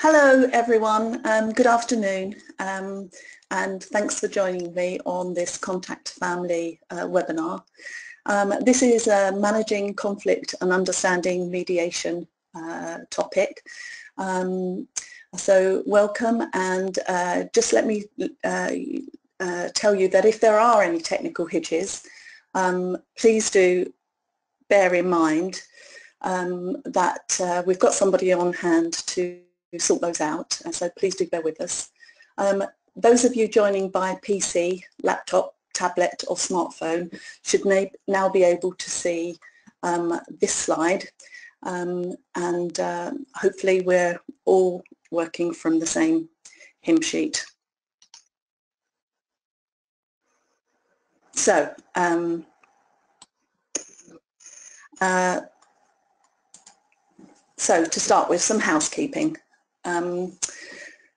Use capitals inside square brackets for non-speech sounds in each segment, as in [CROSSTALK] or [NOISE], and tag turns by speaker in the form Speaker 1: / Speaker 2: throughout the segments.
Speaker 1: Hello everyone, um, good afternoon um, and thanks for joining me on this Contact Family uh, webinar. Um, this is a managing conflict and understanding mediation uh, topic. Um, so welcome and uh, just let me uh, uh, tell you that if there are any technical hitches, um, please do bear in mind um, that uh, we've got somebody on hand to sort those out, and so please do bear with us. Um, those of you joining by PC, laptop, tablet or smartphone should now be able to see um, this slide um, and uh, hopefully we're all working from the same hymn sheet. So, um, uh, so to start with some housekeeping. Um,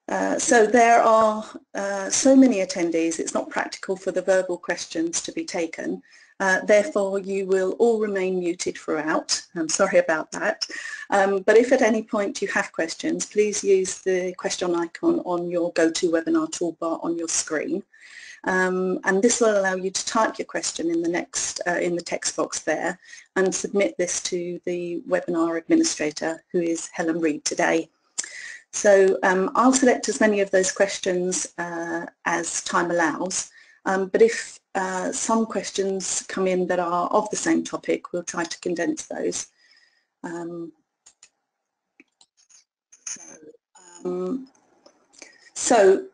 Speaker 1: uh, so there are uh, so many attendees, it's not practical for the verbal questions to be taken. Uh, therefore, you will all remain muted throughout. I'm sorry about that. Um, but if at any point you have questions, please use the question icon on your GoToWebinar toolbar on your screen. Um, and this will allow you to type your question in the next uh, in the text box there and submit this to the webinar administrator who is Helen Reed today. So um, I'll select as many of those questions uh, as time allows, um, but if uh, some questions come in that are of the same topic, we'll try to condense those. Um, so, um, so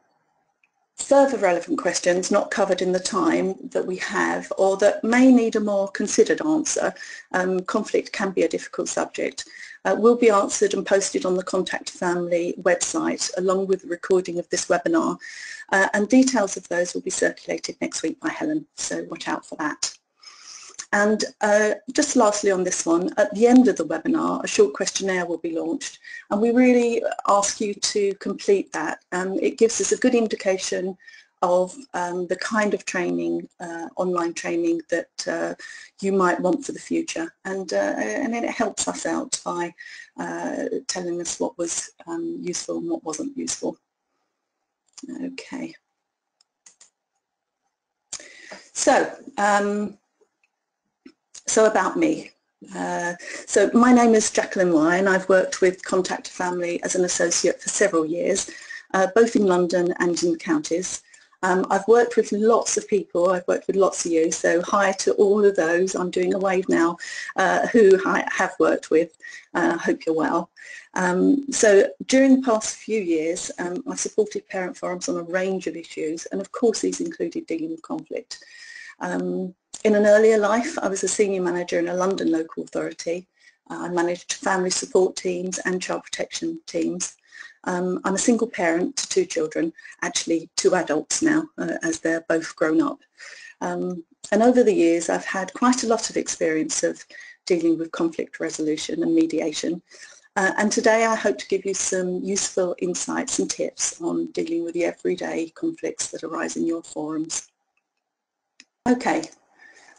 Speaker 1: further relevant questions not covered in the time that we have or that may need a more considered answer, um, conflict can be a difficult subject, uh, will be answered and posted on the Contact Family website along with the recording of this webinar uh, and details of those will be circulated next week by Helen, so watch out for that. And uh, just lastly on this one, at the end of the webinar, a short questionnaire will be launched and we really ask you to complete that. Um, it gives us a good indication of um, the kind of training, uh, online training that uh, you might want for the future and, uh, and then it helps us out by uh, telling us what was um, useful and what wasn't useful. Okay. So, um, so about me. Uh, so my name is Jacqueline Wine. I've worked with Contact Family as an associate for several years, uh, both in London and in the counties. Um, I've worked with lots of people, I've worked with lots of you, so hi to all of those, I'm doing a wave now, uh, who I have worked with, I uh, hope you're well. Um, so during the past few years, um, I supported parent forums on a range of issues, and of course these included dealing with conflict. In an earlier life, I was a senior manager in a London local authority. Uh, I managed family support teams and child protection teams. Um, I'm a single parent to two children, actually two adults now, uh, as they're both grown up. Um, and over the years, I've had quite a lot of experience of dealing with conflict resolution and mediation. Uh, and today I hope to give you some useful insights and tips on dealing with the everyday conflicts that arise in your forums. Okay,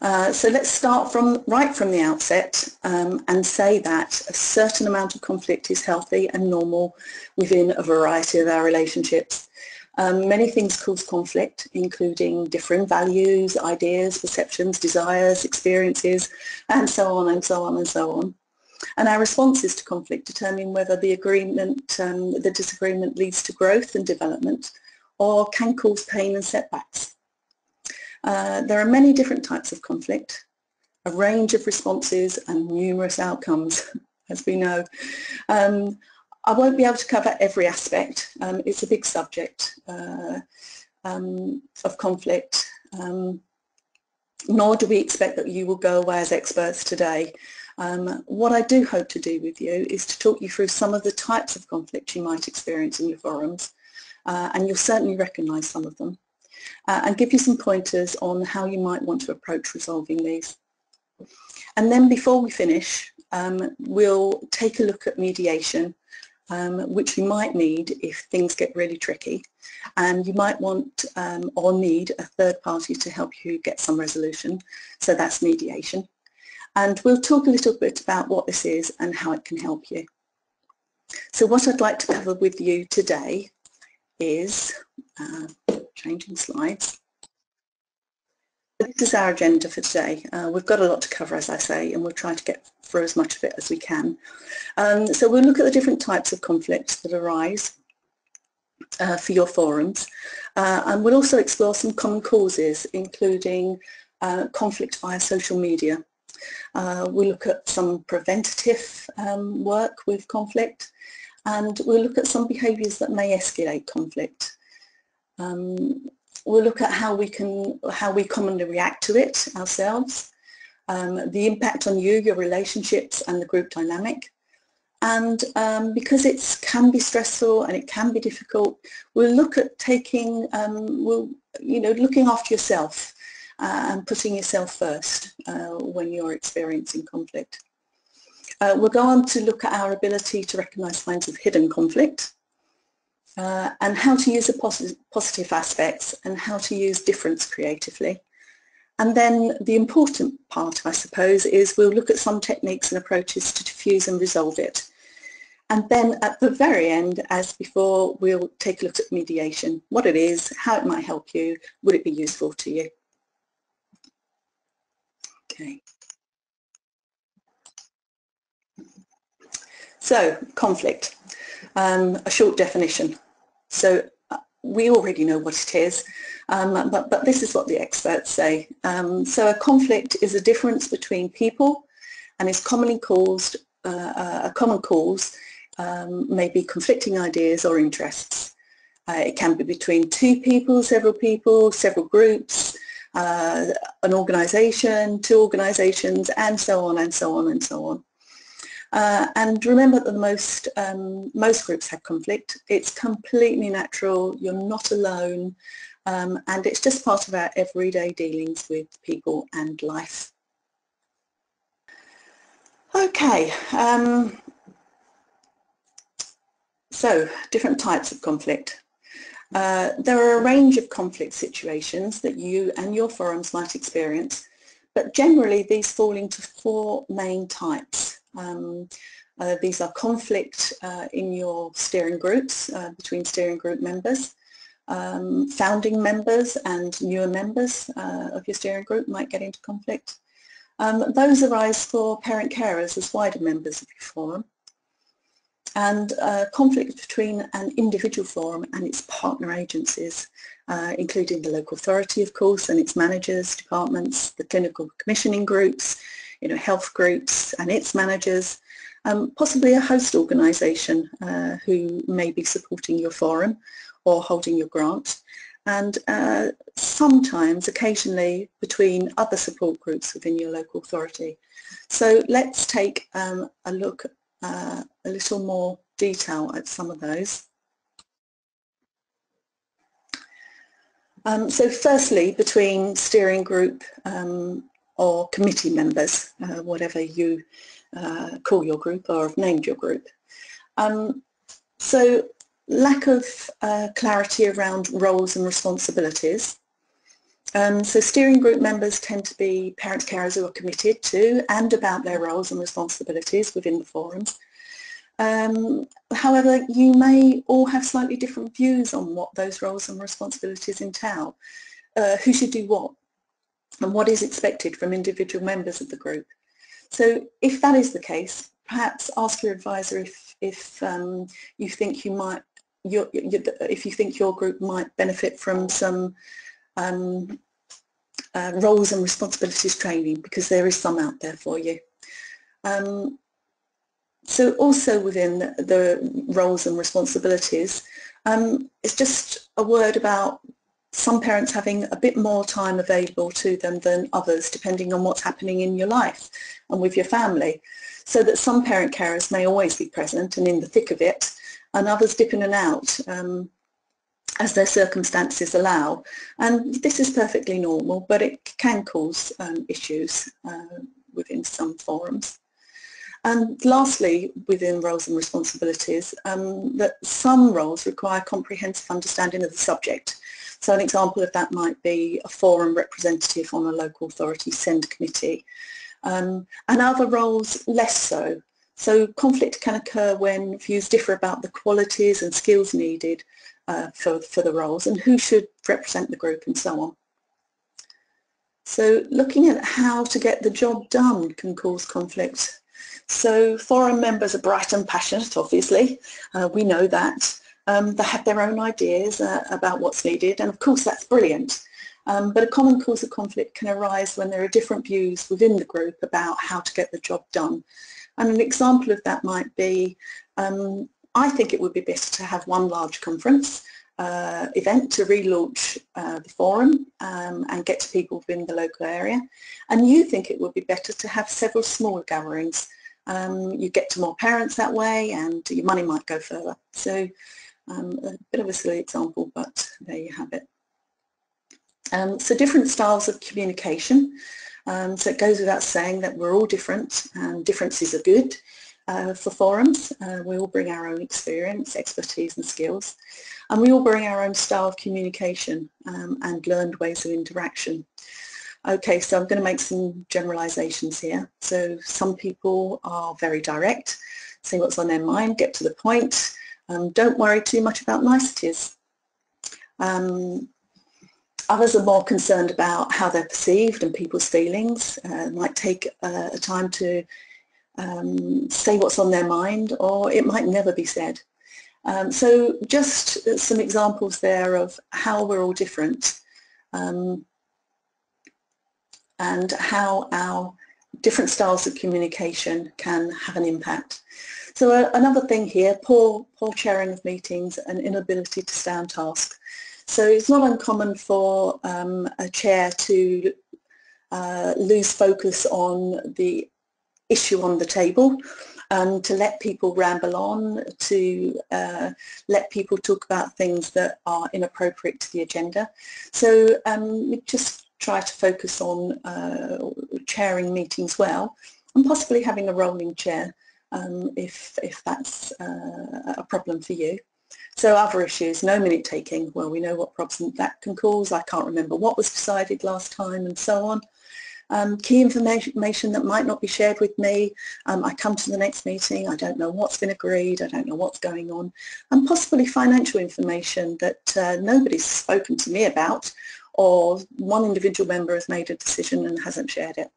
Speaker 1: uh, so let's start from right from the outset um, and say that a certain amount of conflict is healthy and normal within a variety of our relationships. Um, many things cause conflict, including different values, ideas, perceptions, desires, experiences, and so on and so on and so on. And our responses to conflict determine whether the agreement, um, the disagreement leads to growth and development or can cause pain and setbacks. Uh, there are many different types of conflict, a range of responses and numerous outcomes, [LAUGHS] as we know. Um, I won't be able to cover every aspect. Um, it's a big subject uh, um, of conflict, um, nor do we expect that you will go away as experts today. Um, what I do hope to do with you is to talk you through some of the types of conflict you might experience in your forums, uh, and you'll certainly recognise some of them uh, and give you some pointers on how you might want to approach resolving these. And then before we finish, um, we'll take a look at mediation, um, which you might need if things get really tricky. And you might want um, or need a third party to help you get some resolution. So that's mediation. And we'll talk a little bit about what this is and how it can help you. So what I'd like to cover with you today is, uh, changing slides, this is our agenda for today. Uh, we've got a lot to cover, as I say, and we'll try to get through as much of it as we can. Um, so we'll look at the different types of conflicts that arise uh, for your forums, uh, and we'll also explore some common causes, including uh, conflict via social media. Uh, we'll look at some preventative um, work with conflict, and we'll look at some behaviours that may escalate conflict. Um, we'll look at how we can, how we commonly react to it ourselves, um, the impact on you, your relationships and the group dynamic. And um, because it can be stressful and it can be difficult, we'll look at taking, um, we'll, you know, looking after yourself uh, and putting yourself first uh, when you're experiencing conflict. Uh, we'll go on to look at our ability to recognise signs of hidden conflict uh, and how to use the posit positive aspects and how to use difference creatively. And then the important part, I suppose, is we'll look at some techniques and approaches to diffuse and resolve it. And then at the very end, as before, we'll take a look at mediation, what it is, how it might help you, would it be useful to you. Okay. So, conflict. Um, a short definition. So uh, we already know what it is, um, but, but this is what the experts say. Um, so a conflict is a difference between people and is commonly caused, uh, uh, a common cause um, may be conflicting ideas or interests. Uh, it can be between two people, several people, several groups, uh, an organisation, two organisations, and so on and so on and so on. Uh, and remember that most, um, most groups have conflict. It's completely natural. You're not alone. Um, and it's just part of our everyday dealings with people and life. Okay, um, so different types of conflict. Uh, there are a range of conflict situations that you and your forums might experience, but generally these fall into four main types. Um, uh, these are conflict uh, in your steering groups uh, between steering group members. Um, founding members and newer members uh, of your steering group might get into conflict. Um, those arise for parent carers as wider members of your forum. And uh, conflict between an individual forum and its partner agencies, uh, including the local authority, of course, and its managers, departments, the clinical commissioning groups, you know, health groups and its managers, um, possibly a host organisation uh, who may be supporting your forum or holding your grant, and uh, sometimes, occasionally, between other support groups within your local authority. So let's take um, a look, uh, a little more detail at some of those. Um, so firstly, between steering group um, or committee members, uh, whatever you uh, call your group or have named your group. Um, so lack of uh, clarity around roles and responsibilities. Um, so steering group members tend to be parent carers who are committed to and about their roles and responsibilities within the forums. Um, however, you may all have slightly different views on what those roles and responsibilities entail. Uh, who should do what? And what is expected from individual members of the group. So if that is the case, perhaps ask your advisor if, if um, you think you might, your, your, if you think your group might benefit from some um, uh, roles and responsibilities training because there is some out there for you. Um, so also within the, the roles and responsibilities, um, it's just a word about some parents having a bit more time available to them than others depending on what's happening in your life and with your family. So that some parent carers may always be present and in the thick of it and others dip in and out um, as their circumstances allow. And this is perfectly normal but it can cause um, issues uh, within some forums. And lastly, within roles and responsibilities, um, that some roles require comprehensive understanding of the subject so an example of that might be a forum representative on a local authority SEND committee. Um, and other roles less so. So conflict can occur when views differ about the qualities and skills needed uh, for, for the roles and who should represent the group and so on. So looking at how to get the job done can cause conflict. So forum members are bright and passionate, obviously. Uh, we know that. Um, they have their own ideas uh, about what's needed, and of course that's brilliant. Um, but a common cause of conflict can arise when there are different views within the group about how to get the job done. And an example of that might be, um, I think it would be better to have one large conference uh, event to relaunch uh, the forum um, and get to people within the local area. And you think it would be better to have several smaller gatherings. Um, you get to more parents that way and your money might go further. So um, a bit of a silly example, but there you have it. Um, so different styles of communication. Um, so it goes without saying that we're all different and differences are good uh, for forums. Uh, we all bring our own experience, expertise and skills. And we all bring our own style of communication um, and learned ways of interaction. Okay, so I'm going to make some generalizations here. So some people are very direct, say what's on their mind, get to the point, um, don't worry too much about niceties. Um, Others are more concerned about how they're perceived and people's feelings, uh, might take uh, a time to um, say what's on their mind or it might never be said. Um, so just some examples there of how we're all different um, and how our different styles of communication can have an impact. So uh, another thing here, poor, poor chairing of meetings and inability to stay on task. So it's not uncommon for um, a chair to uh, lose focus on the issue on the table, um, to let people ramble on, to uh, let people talk about things that are inappropriate to the agenda. So um, just try to focus on uh, chairing meetings well and possibly having a rolling chair um, if, if that's uh, a problem for you. So other issues, no minute taking, well we know what problem that can cause, I can't remember what was decided last time and so on. Um, key information that might not be shared with me, um, I come to the next meeting, I don't know what's been agreed, I don't know what's going on, and possibly financial information that uh, nobody's spoken to me about or one individual member has made a decision and hasn't shared it.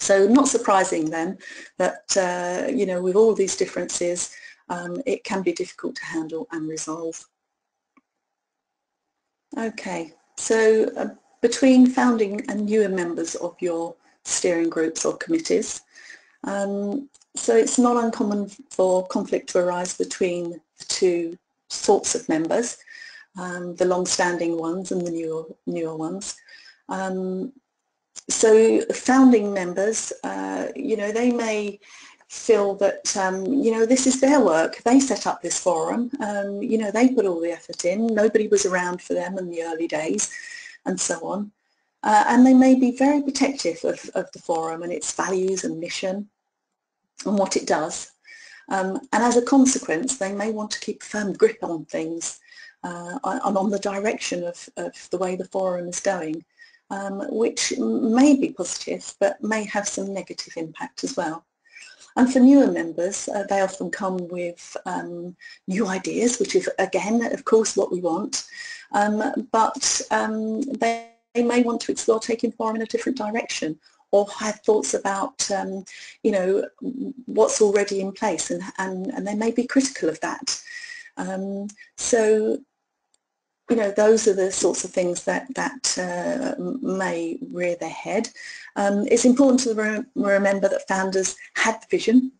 Speaker 1: So not surprising then that, uh, you know, with all these differences, um, it can be difficult to handle and resolve. Okay, so uh, between founding and newer members of your steering groups or committees, um, so it's not uncommon for conflict to arise between the two sorts of members, um, the long-standing ones and the newer, newer ones. Um, so founding members, uh, you know, they may feel that, um, you know, this is their work. They set up this forum. Um, you know, they put all the effort in. Nobody was around for them in the early days and so on. Uh, and they may be very protective of, of the forum and its values and mission and what it does. Um, and as a consequence, they may want to keep a firm grip on things uh, and on the direction of, of the way the forum is going, um, which may be positive but may have some negative impact as well. And for newer members, uh, they often come with um, new ideas, which is, again, of course, what we want. Um, but um, they, they, may want to explore taking forum in a different direction or have thoughts about, um, you know, what's already in place and, and, and they may be critical of that. Um, so you know, those are the sorts of things that, that uh, may rear their head. Um, it's important to re remember that founders had the vision.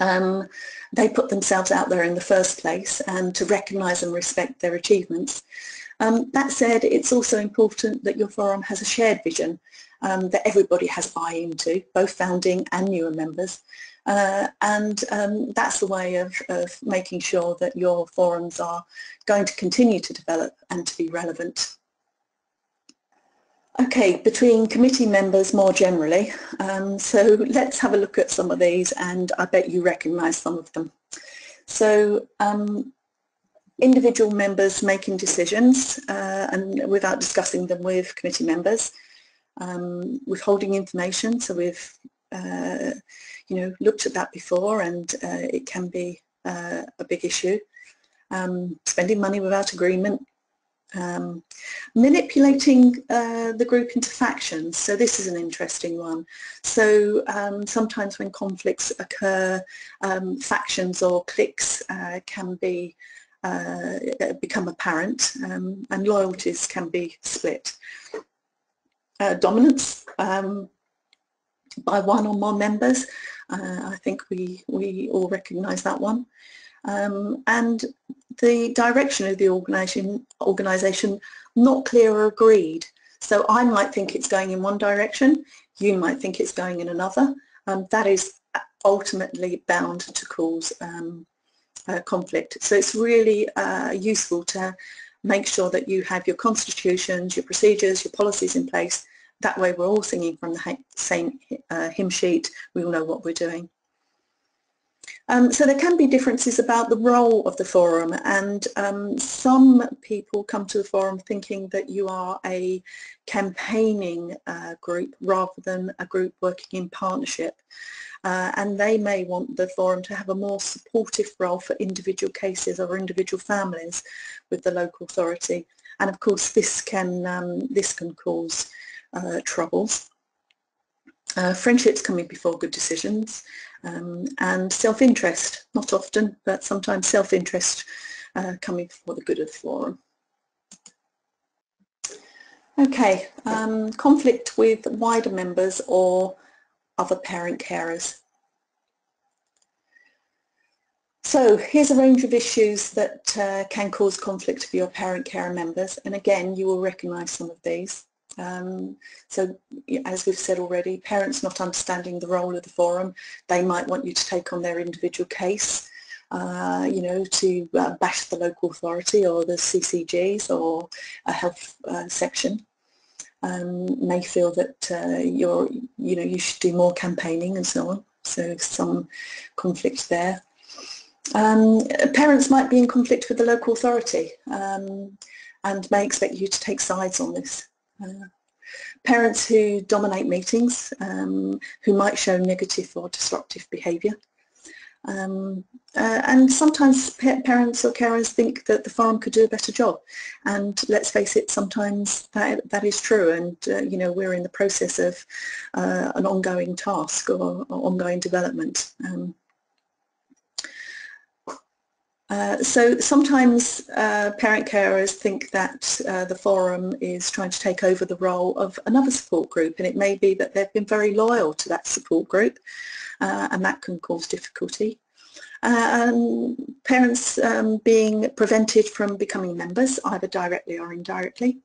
Speaker 1: Um, they put themselves out there in the first place and to recognise and respect their achievements. Um, that said, it's also important that your forum has a shared vision um, that everybody has buy-in to, both founding and newer members. Uh, and um, that's the way of, of making sure that your forums are going to continue to develop and to be relevant. Okay, between committee members more generally, um, so let's have a look at some of these and I bet you recognise some of them. So um, individual members making decisions uh, and without discussing them with committee members, um, withholding information, so with uh, you know, looked at that before and uh, it can be uh, a big issue. Um, spending money without agreement, um, manipulating uh, the group into factions. So this is an interesting one. So um, sometimes when conflicts occur, um, factions or cliques uh, can be uh, become apparent um, and loyalties can be split. Uh, dominance um, by one or more members. Uh, I think we, we all recognise that one. Um, and the direction of the organisation, organisation not clear or agreed. So I might think it's going in one direction, you might think it's going in another. Um, that is ultimately bound to cause um, conflict. So it's really uh, useful to make sure that you have your constitutions, your procedures, your policies in place that way we're all singing from the same uh, hymn sheet. We all know what we're doing. Um, so there can be differences about the role of the forum and um, some people come to the forum thinking that you are a campaigning uh, group rather than a group working in partnership. Uh, and they may want the forum to have a more supportive role for individual cases or individual families with the local authority. And of course this can, um, this can cause uh, troubles. Uh, friendships coming before good decisions um, and self-interest, not often, but sometimes self-interest uh, coming before the good of the forum. Okay, um, conflict with wider members or other parent carers. So here's a range of issues that uh, can cause conflict for your parent carer members and again you will recognise some of these. Um, so as we've said already, parents not understanding the role of the forum, they might want you to take on their individual case, uh, you know, to uh, bash the local authority or the CCGs or a health uh, section. Um, may feel that uh, you're, you know, you should do more campaigning and so on. So some conflict there. Um, parents might be in conflict with the local authority um, and may expect you to take sides on this. Uh, parents who dominate meetings, um, who might show negative or disruptive behaviour. Um, uh, and sometimes pa parents or carers think that the forum could do a better job. And let's face it sometimes that, that is true. And uh, you know we're in the process of uh, an ongoing task or, or ongoing development. Um, uh, so sometimes uh, parent carers think that uh, the forum is trying to take over the role of another support group and it may be that they've been very loyal to that support group uh, and that can cause difficulty. Um, parents um, being prevented from becoming members either directly or indirectly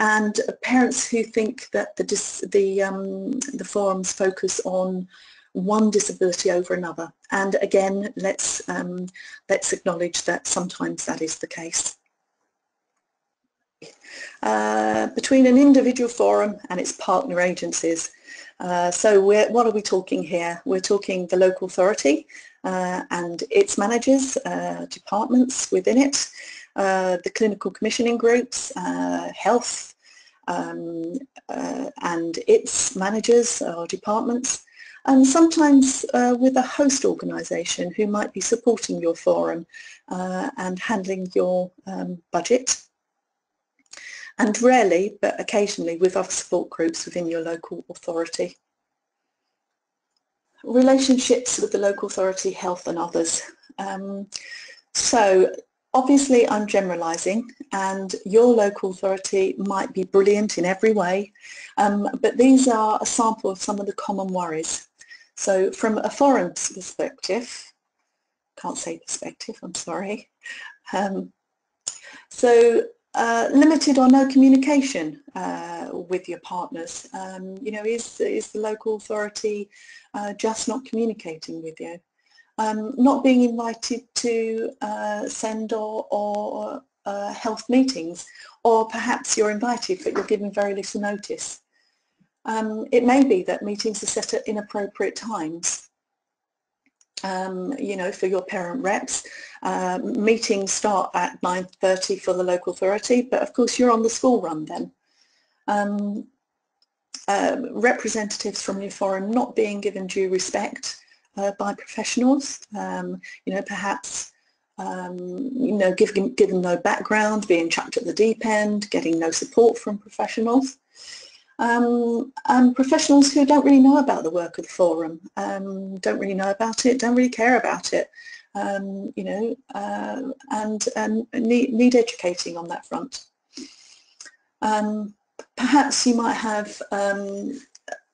Speaker 1: and parents who think that the, the, um, the forums focus on one disability over another. And again, let's, um, let's acknowledge that sometimes that is the case. Uh, between an individual forum and its partner agencies. Uh, so what are we talking here? We're talking the local authority uh, and its managers, uh, departments within it, uh, the clinical commissioning groups, uh, health um, and its managers or departments, and sometimes uh, with a host organisation who might be supporting your forum uh, and handling your um, budget and rarely but occasionally with other support groups within your local authority. Relationships with the local authority, health and others. Um, so obviously I'm generalising and your local authority might be brilliant in every way um, but these are a sample of some of the common worries so from a foreign perspective, can't say perspective, I'm sorry. Um, so uh, limited or no communication uh, with your partners. Um, you know, is, is the local authority uh, just not communicating with you? Um, not being invited to uh, SEND or, or uh, health meetings, or perhaps you're invited but you're given very little notice. Um, it may be that meetings are set at inappropriate times. Um, you know, for your parent reps. Uh, meetings start at 9.30 for the local authority, but of course you're on the school run then. Um, um, representatives from your forum not being given due respect uh, by professionals, um, you know, perhaps um, you know, given, given no background, being chucked at the deep end, getting no support from professionals. Um, and professionals who don't really know about the work of the forum, um, don't really know about it, don't really care about it, um, you know, uh, and, and need, need educating on that front. Um, perhaps you might have um,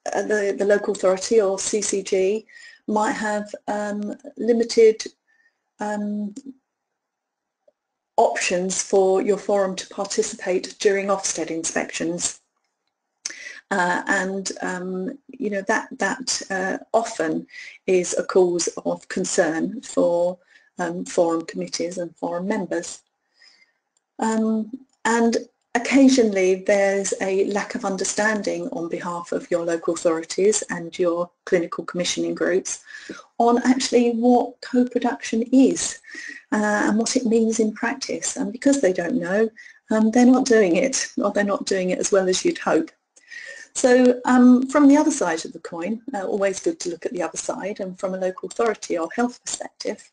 Speaker 1: the, the local authority or CCG might have um, limited um, options for your forum to participate during Ofsted inspections. Uh, and um, you know that that uh, often is a cause of concern for um, forum committees and forum members. Um, and occasionally there's a lack of understanding on behalf of your local authorities and your clinical commissioning groups on actually what co-production is uh, and what it means in practice and because they don't know um, they're not doing it or they're not doing it as well as you'd hope. So um, from the other side of the coin, uh, always good to look at the other side and from a local authority or health perspective,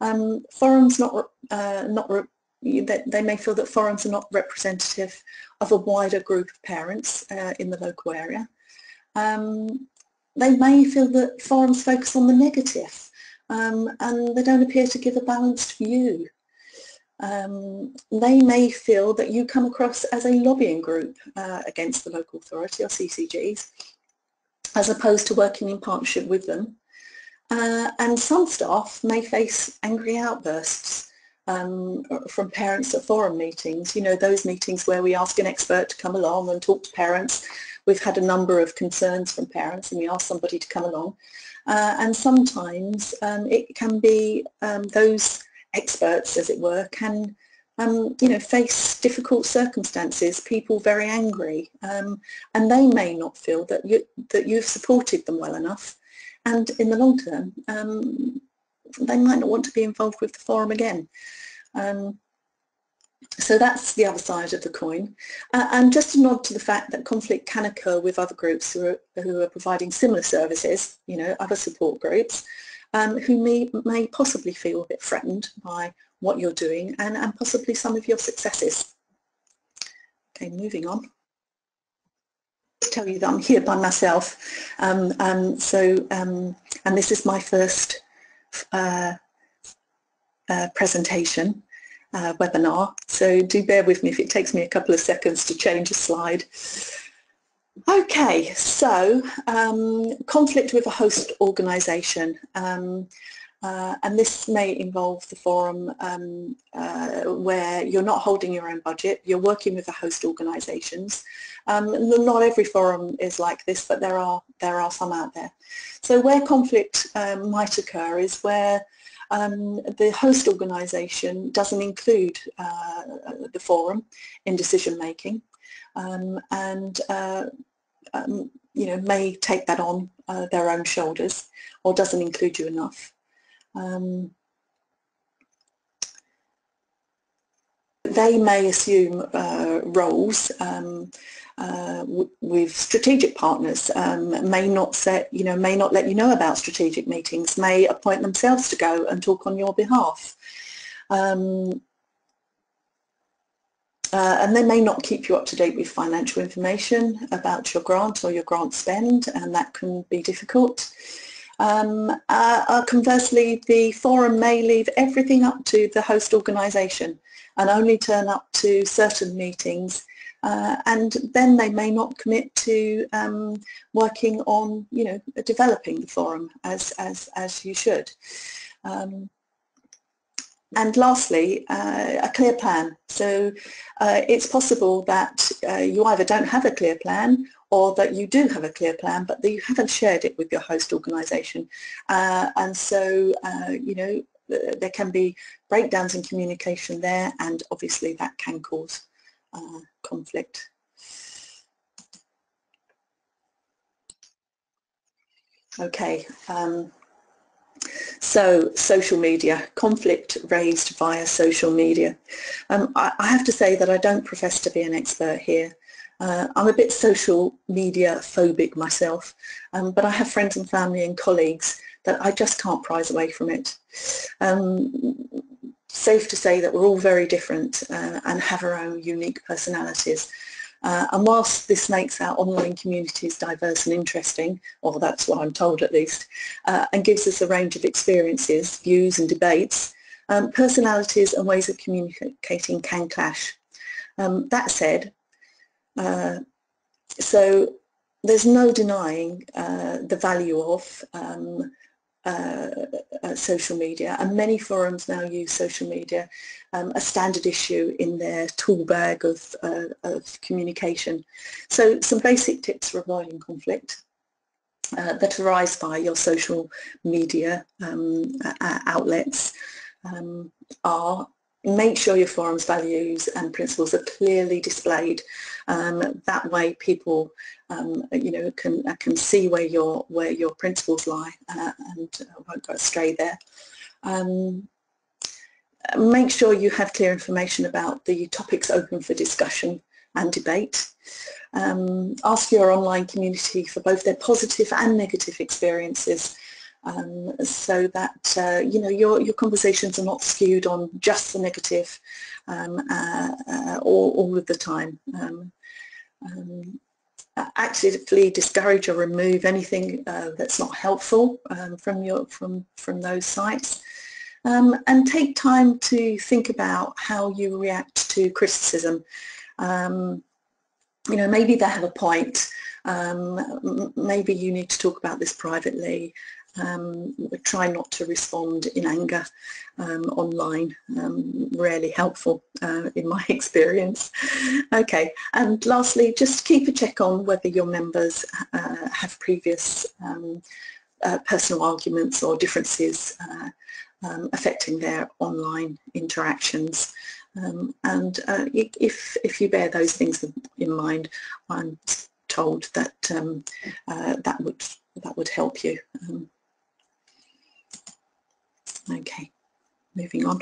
Speaker 1: um, forums not, uh, not that they may feel that forums are not representative of a wider group of parents uh, in the local area. Um, they may feel that forums focus on the negative um, and they don't appear to give a balanced view. Um, they may feel that you come across as a lobbying group uh, against the local authority or CCGs as opposed to working in partnership with them. Uh, and some staff may face angry outbursts um, from parents at forum meetings, you know, those meetings where we ask an expert to come along and talk to parents. We've had a number of concerns from parents and we ask somebody to come along. Uh, and sometimes um, it can be um, those experts, as it were, can um, you know, face difficult circumstances, people very angry, um, and they may not feel that you that you've supported them well enough, and in the long term, um, they might not want to be involved with the forum again. Um, so that's the other side of the coin. Uh, and just a nod to the fact that conflict can occur with other groups who are, who are providing similar services, you know, other support groups, um, who may, may possibly feel a bit threatened by what you're doing and, and possibly some of your successes. Okay, moving on tell you that I'm here by myself. Um, um, so, um, and this is my first uh, uh, presentation, uh, webinar. So do bear with me if it takes me a couple of seconds to change a slide. Okay, so um, conflict with a host organisation. Um, uh, and this may involve the forum um, uh, where you're not holding your own budget, you're working with the host organisations. Um, not every forum is like this, but there are, there are some out there. So where conflict um, might occur is where um, the host organisation doesn't include uh, the forum in decision making um, and uh, um, you know may take that on uh, their own shoulders or doesn't include you enough. Um, they may assume uh, roles um, uh, with strategic partners, um, may not set, you know, may not let you know about strategic meetings, may appoint themselves to go and talk on your behalf. Um, uh, and they may not keep you up to date with financial information about your grant or your grant spend, and that can be difficult. Um, uh, uh, conversely, the forum may leave everything up to the host organisation and only turn up to certain meetings uh, and then they may not commit to um, working on, you know, developing the forum as, as, as you should. Um, and lastly, uh, a clear plan. So uh, it's possible that uh, you either don't have a clear plan or that you do have a clear plan, but that you haven't shared it with your host organisation. Uh, and so, uh, you know, there can be breakdowns in communication there, and obviously that can cause uh, conflict. Okay, um, so social media, conflict raised via social media. Um, I, I, have to say that I don't profess to be an expert here. Uh, I'm a bit social media phobic myself, um, but I have friends and family and colleagues that I just can't prize away from it. Um, safe to say that we're all very different uh, and have our own unique personalities. Uh, and whilst this makes our online communities diverse and interesting, or that's what I'm told at least, uh, and gives us a range of experiences, views and debates, um, personalities and ways of communicating can clash. Um, that said, uh, so there's no denying uh, the value of um, uh, uh, social media and many forums now use social media um, a standard issue in their tool bag of, uh, of communication. So some basic tips for avoiding conflict uh, that arise via your social media um, outlets um, are make sure your forum's values and principles are clearly displayed. Um, that way people, um, you know, can uh, can see where your where your principles lie uh, and uh, won't go astray there. Um, make sure you have clear information about the topics open for discussion and debate. Um, ask your online community for both their positive and negative experiences um, so that uh, you know your your conversations are not skewed on just the negative um, uh, uh, all, all of the time. Um, um actively discourage or remove anything uh, that's not helpful um, from your from from those sites. Um, and take time to think about how you react to criticism. you know, maybe they have a point. Um, maybe you need to talk about this privately um, try not to respond in anger um, online, um, rarely helpful uh, in my [LAUGHS] experience. Okay, and lastly, just keep a check on whether your members uh, have previous um, uh, personal arguments or differences uh, um, affecting their online interactions. Um, and uh, if, if you bear those things in mind, I'm told that uh, that would that would help you. Um, Okay, moving on.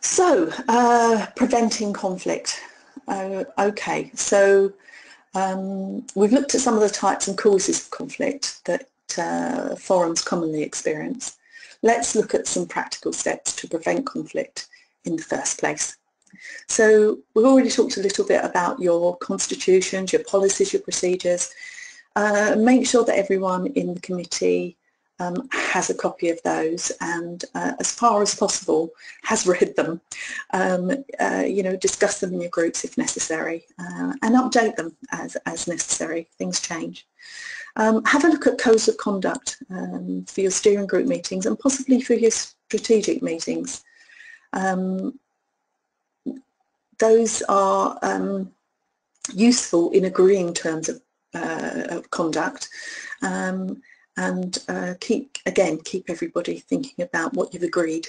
Speaker 1: So, uh, preventing conflict. Uh, okay, so um, we've looked at some of the types and causes of conflict that uh, forums commonly experience. Let's look at some practical steps to prevent conflict in the first place. So we've already talked a little bit about your constitutions, your policies, your procedures. Uh, make sure that everyone in the committee um, has a copy of those and uh, as far as possible has read them. Um, uh, you know, discuss them in your groups if necessary uh, and update them as, as necessary. Things change. Um, have a look at codes of conduct um, for your steering group meetings and possibly for your strategic meetings. Um, those are um, useful in agreeing terms of, uh, of conduct and uh, keep, again, keep everybody thinking about what you've agreed.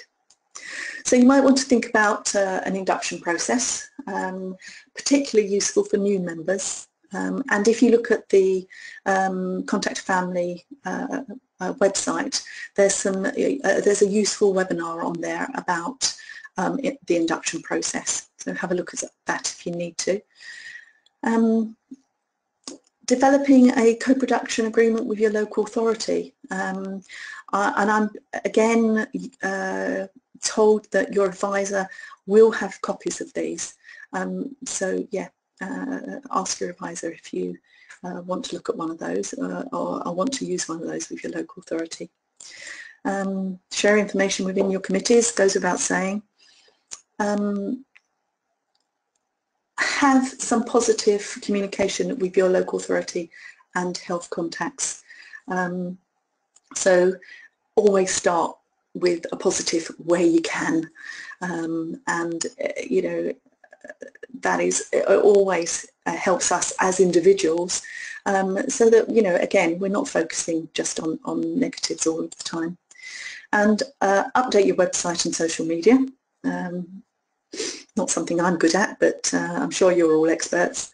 Speaker 1: So you might want to think about uh, an induction process, um, particularly useful for new members. Um, and if you look at the um, Contact Family uh, uh, website, there's some uh, there's a useful webinar on there about um, it, the induction process. So have a look at that if you need to. Developing a co-production agreement with your local authority. Um, uh, and I'm again uh, told that your advisor will have copies of these. Um, so yeah, uh, ask your advisor if you uh, want to look at one of those uh, or, or, want to use one of those with your local authority. Um, share information within your committees goes without saying. Um, have some positive communication with your local authority and health contacts. Um, so always start with a positive where you can. Um, and uh, you know that is always uh, helps us as individuals um, so that you know again we're not focusing just on, on negatives all of the time. And uh, update your website and social media. Um, not something I'm good at, but uh, I'm sure you're all experts.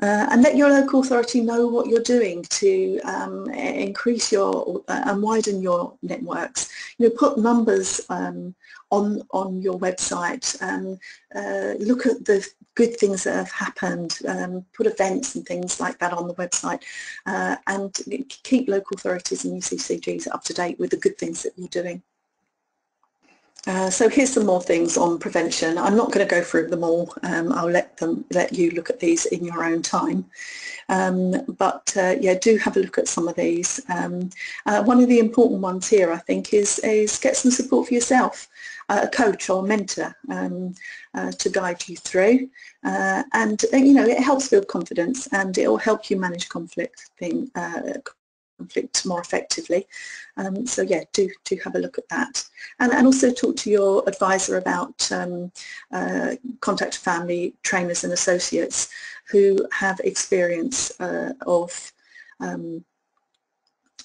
Speaker 1: Uh, and let your local authority know what you're doing to um, increase your uh, and widen your networks. You know, put numbers um, on on your website. Um, uh, look at the good things that have happened, um, put events and things like that on the website uh, and keep local authorities and UCCGs up to date with the good things that you're doing. Uh, so here's some more things on prevention. I'm not going to go through them all. Um, I'll let them let you look at these in your own time. Um, but uh, yeah, do have a look at some of these. Um, uh, one of the important ones here, I think, is is get some support for yourself, uh, a coach or mentor um, uh, to guide you through. and you know, it helps build confidence and it will help you manage conflict thing conflict more effectively. Um, so yeah, do do have a look at that, and and also talk to your advisor about um, uh, contact family trainers and associates who have experience uh, of um,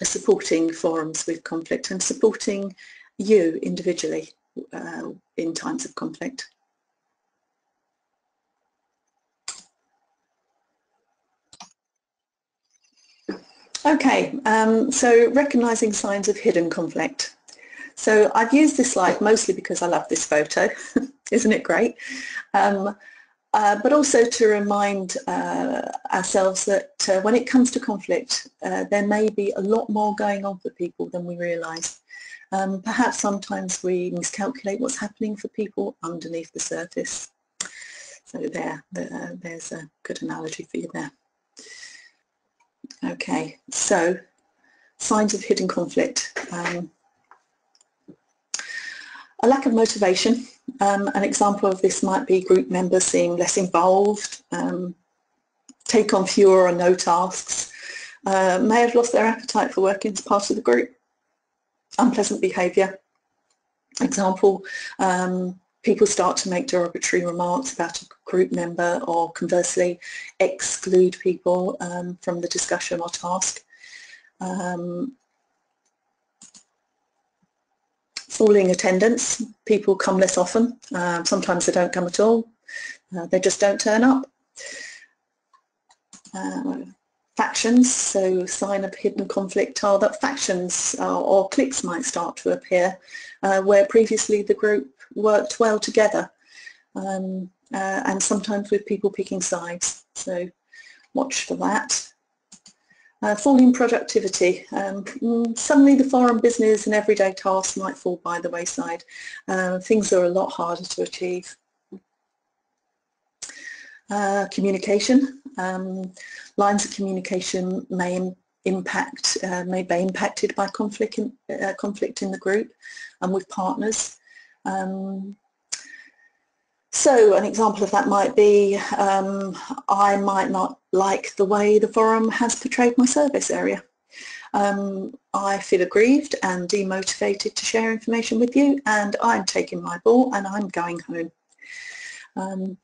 Speaker 1: supporting forums with conflict and supporting you individually uh, in times of conflict. Okay, um, so recognising signs of hidden conflict. So I've used this slide mostly because I love this photo. [LAUGHS] Isn't it great? Um, uh, but also to remind uh, ourselves that uh, when it comes to conflict, uh, there may be a lot more going on for people than we realise. Um, perhaps sometimes we miscalculate what's happening for people underneath the surface. So there, there there's a good analogy for you there. Okay, so signs of hidden conflict. Um, a lack of motivation. Um, an example of this might be group members seem less involved, um, take on fewer or no tasks, uh, may have lost their appetite for working as part of the group, unpleasant behaviour. Example, um, people start to make derogatory remarks about a group member or conversely exclude people um, from the discussion or task. Um, falling attendance, people come less often, uh, sometimes they don't come at all, uh, they just don't turn up. Uh, factions, so sign of hidden conflict are that factions or cliques might start to appear uh, where previously the group worked well together um, uh, and sometimes with people picking sides. So watch for that. Uh, falling productivity. Um, mm, suddenly the foreign business and everyday tasks might fall by the wayside. Uh, things are a lot harder to achieve. Uh, communication. Um, lines of communication may impact, uh, may be impacted by conflict in, uh, conflict in the group and with partners. Um, so an example of that might be um, I might not like the way the forum has portrayed my service area. Um, I feel aggrieved and demotivated to share information with you and I'm taking my ball and I'm going home. Um,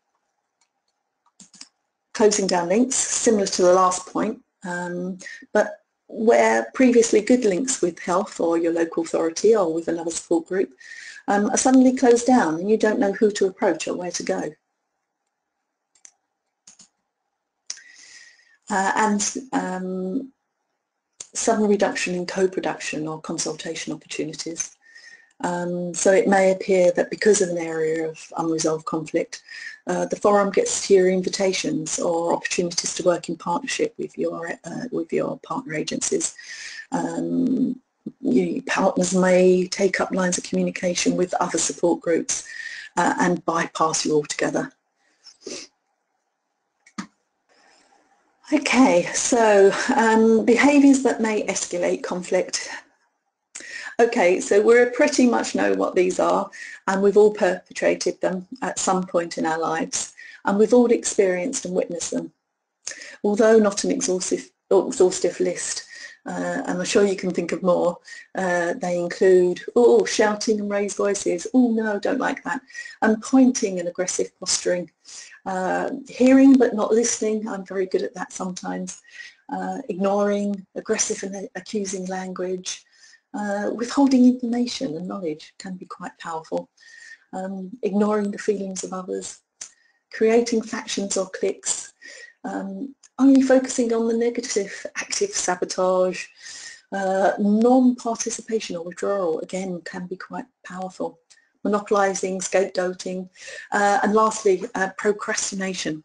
Speaker 1: closing down links, similar to the last point, um, but where previously good links with health or your local authority or with another support group um, are suddenly closed down and you don't know who to approach or where to go. Uh, and um, sudden reduction in co-production or consultation opportunities. Um, so it may appear that because of an area of unresolved conflict, uh, the forum gets fewer invitations or opportunities to work in partnership with your uh, with your partner agencies. Um, partners may take up lines of communication with other support groups uh, and bypass you altogether. Okay, so um, behaviours that may escalate conflict. Okay, so we pretty much know what these are and we've all perpetrated them at some point in our lives and we've all experienced and witnessed them. Although not an exhaustive, exhaustive list, uh, and I'm sure you can think of more. Uh, they include, oh, shouting and raised voices, oh no, don't like that, and pointing and aggressive posturing, uh, hearing but not listening, I'm very good at that sometimes, uh, ignoring, aggressive and accusing language, uh, withholding information and knowledge can be quite powerful, um, ignoring the feelings of others, creating factions or cliques, um, only focusing on the negative, active sabotage, uh, non-participation or withdrawal, again, can be quite powerful. monopolising, scapegoating, uh, and lastly, uh, procrastination.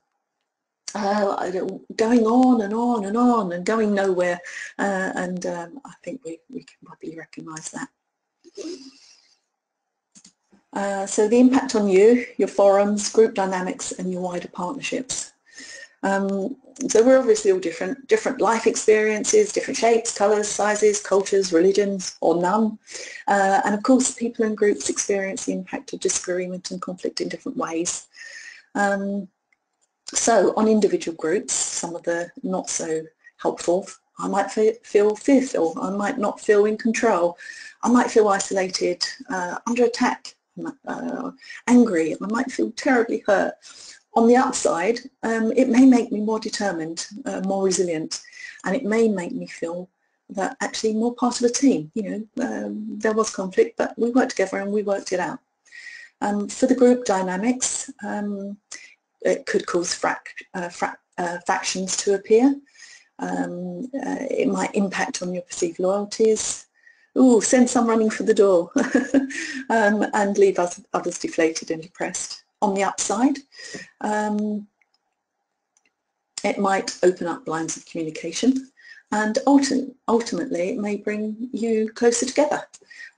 Speaker 1: Uh, going on and on and on and going nowhere uh, and um, I think we, we can probably recognise that. Uh, so the impact on you, your forums, group dynamics and your wider partnerships. Um, so we're obviously all different, different life experiences, different shapes, colours, sizes, cultures, religions, or none. Uh, and of course, people and groups experience the impact of disagreement and conflict in different ways. Um, so on individual groups, some of the not so helpful, I might feel fearful, I might not feel in control, I might feel isolated, uh, under attack, uh, angry, I might feel terribly hurt. On the upside, um, it may make me more determined, uh, more resilient, and it may make me feel that actually more part of a team. You know, um, there was conflict, but we worked together and we worked it out. Um, for the group dynamics, um, it could cause frac, uh, frac, uh, factions to appear. Um, uh, it might impact on your perceived loyalties. Ooh, send some running for the door [LAUGHS] um, and leave others deflated and depressed on the upside. Um, it might open up lines of communication and ulti ultimately it may bring you closer together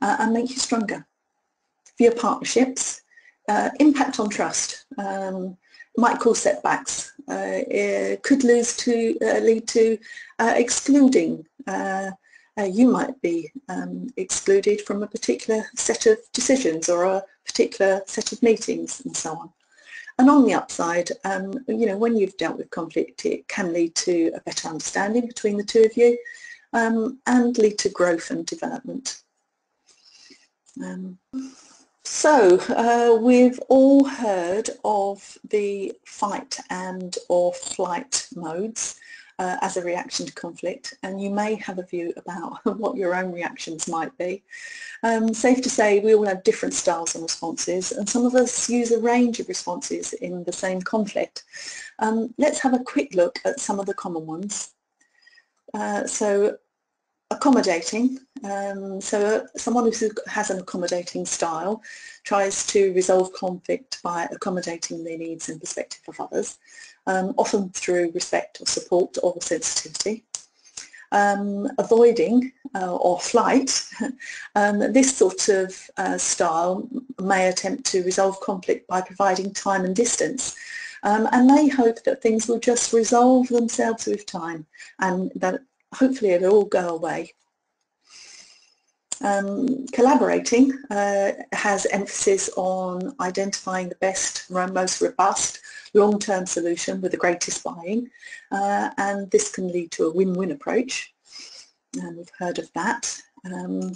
Speaker 1: uh, and make you stronger. Your partnerships, uh, impact on trust um, might cause setbacks, uh, could lose to, uh, lead to uh, excluding uh, uh, you might be um, excluded from a particular set of decisions or a particular set of meetings and so on. And on the upside, um, you know, when you've dealt with conflict, it can lead to a better understanding between the two of you um, and lead to growth and development. Um, so uh, we've all heard of the fight and or flight modes uh, as a reaction to conflict and you may have a view about [LAUGHS] what your own reactions might be. Um, safe to say we all have different styles and responses and some of us use a range of responses in the same conflict. Um, let's have a quick look at some of the common ones. Uh, so accommodating, um, so someone who has an accommodating style tries to resolve conflict by accommodating the needs and perspective of others um, often through respect or support or sensitivity. Um, avoiding uh, or flight, [LAUGHS] um, this sort of uh, style may attempt to resolve conflict by providing time and distance um, and may hope that things will just resolve themselves with time and that hopefully it'll all go away. Um, collaborating uh, has emphasis on identifying the best, most robust long-term solution with the greatest buy-in uh, and this can lead to a win-win approach and we've heard of that. Um,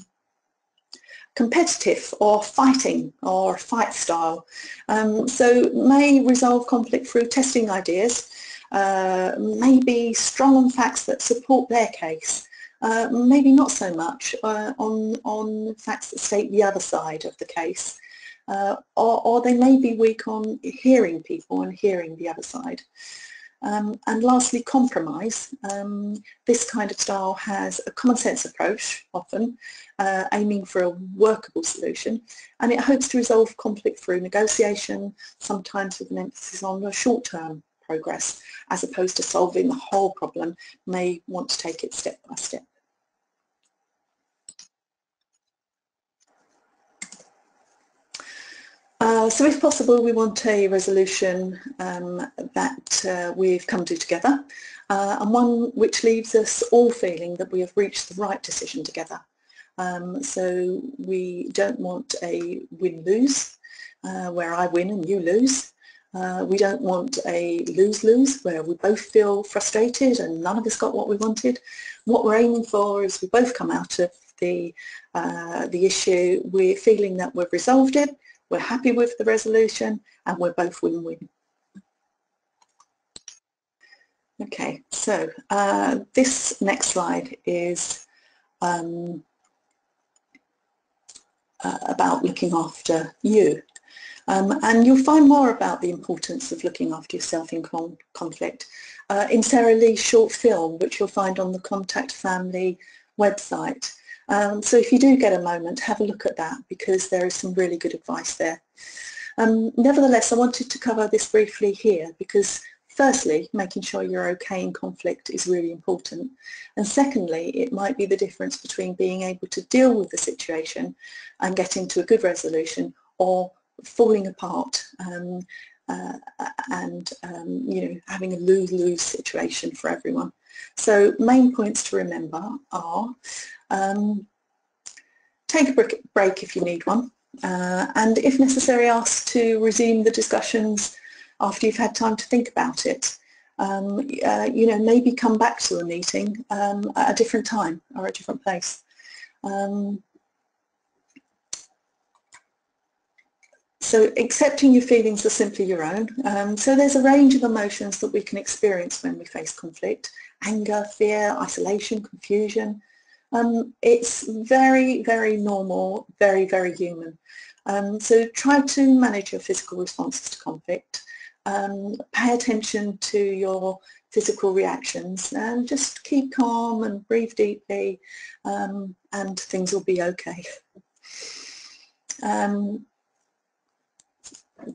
Speaker 1: competitive or fighting or fight style. Um, so may resolve conflict through testing ideas, uh, maybe strong on facts that support their case, uh, maybe not so much uh, on, on facts that state the other side of the case uh, or, or, they may be weak on hearing people and hearing the other side. Um, and lastly, compromise. Um, this kind of style has a common sense approach, often, uh, aiming for a workable solution, and it hopes to resolve conflict through negotiation, sometimes with an emphasis on the short-term progress, as opposed to solving the whole problem, may want to take it step by step. Uh, so if possible, we want a resolution um, that uh, we've come to together uh, and one which leaves us all feeling that we have reached the right decision together. Um, so we don't want a win-lose uh, where I win and you lose. Uh, we don't want a lose-lose where we both feel frustrated and none of us got what we wanted. What we're aiming for is we both come out of the, the issue, we're feeling that we've resolved it, we're happy with the resolution and we're both win-win. Okay, so uh, this next slide is um, uh, about looking after you. Um, and you'll find more about the importance of looking after yourself in con conflict uh, in Sarah Lee's short film, which you'll find on the Contact Family website. Um, so if you do get a moment, have a look at that because there is some really good advice there. Um, nevertheless, I wanted to cover this briefly here because firstly, making sure you're okay in conflict is really important. And secondly, it might be the difference between being able to deal with the situation and getting to a good resolution or falling apart um, uh, and um, you know having a lose-lose situation for everyone. So main points to remember are um, take a break if you need one uh, and if necessary ask to resume the discussions after you've had time to think about it. Um, uh, you know, maybe come back to the meeting um, at a different time or a different place. Um, so accepting your feelings are simply your own. Um, so there's a range of emotions that we can experience when we face conflict. Anger, fear, isolation, confusion. Um, it's very, very normal, very, very human. Um, so try to manage your physical responses to conflict um, pay attention to your physical reactions and just keep calm and breathe deeply um, and things will be okay. [LAUGHS] Um,